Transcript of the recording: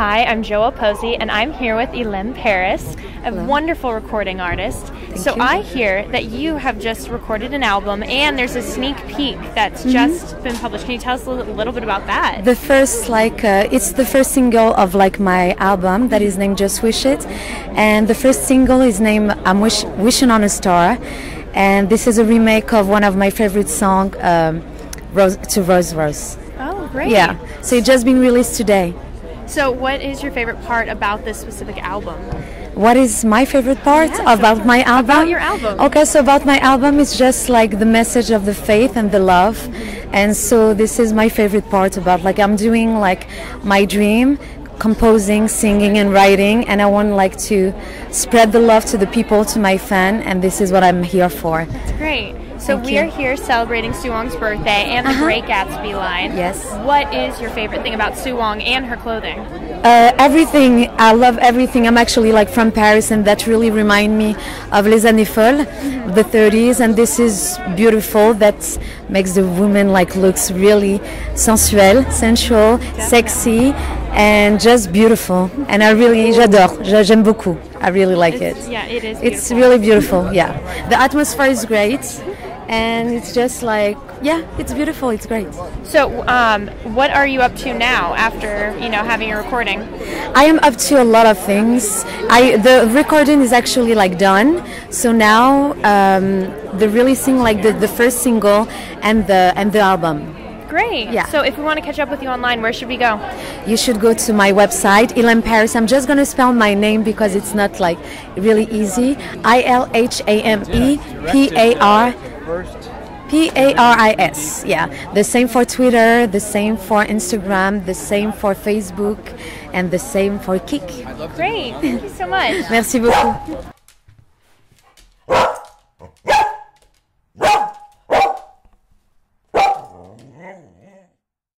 Hi, I'm Joell Posey, and I'm here with Ilhame Paris, a wonderful recording artist. so you. I hear that you have just recorded an album, and there's a sneak peek that's just been published. Can you tell us a little, little bit about that? The first, like, uh, it's the first single of like my album that is named Just Wish It, and the first single is named I'm Wish- Wishing on a Star, and this is a remake of one of my favorite songs, um, Rose to Rose Rose. oh, great. Yeah, so it just been released today. So, what is your favorite part about this specific album? What is my favorite part Yes, about my album? about your album. Okay, so about my album, it's just like the message of the faith and the love, and so this is my favorite part about like I'm doing like my dream, composing, singing, and writing, and I want like to spread the love to the people, to my fan, and this is what I'm here for. That's great. So, Thank we you. are here celebrating Sue Wong's birthday and the Uh-huh. Great Gatsby line. Yes. What is your favorite thing about Suwong and her clothing? Uh, everything, I love everything. I'm actually like from Paris, and that really remind me of Les Années Folles, the 30s, and this is beautiful. That makes the woman like looks really sensuelle, sensual, sexy, and just beautiful. And I really, j'adore, j'aime beaucoup. I really like It's- it. Yeah, it is. It's really beautiful. Yeah, the atmosphere is great, and it's just like yeah, it's beautiful. It's great. So, um, what are you up to now after you know having a recording? I am up to a lot of things. I the recording is actually like done. So now um, the releasing like the, the first single and the and the album. Great. Yeah. So, if we want to catch up with you online, where should we go? You should go to my website, Ilhame Paris. I'm just gonna spell my name because it's not like really easy. I L H A M E P A R P A R I S. Yeah. The same for Twitter, the same for Instagram, the same for Facebook, and the same for Kik. Great. Thank you so much. Merci beaucoup.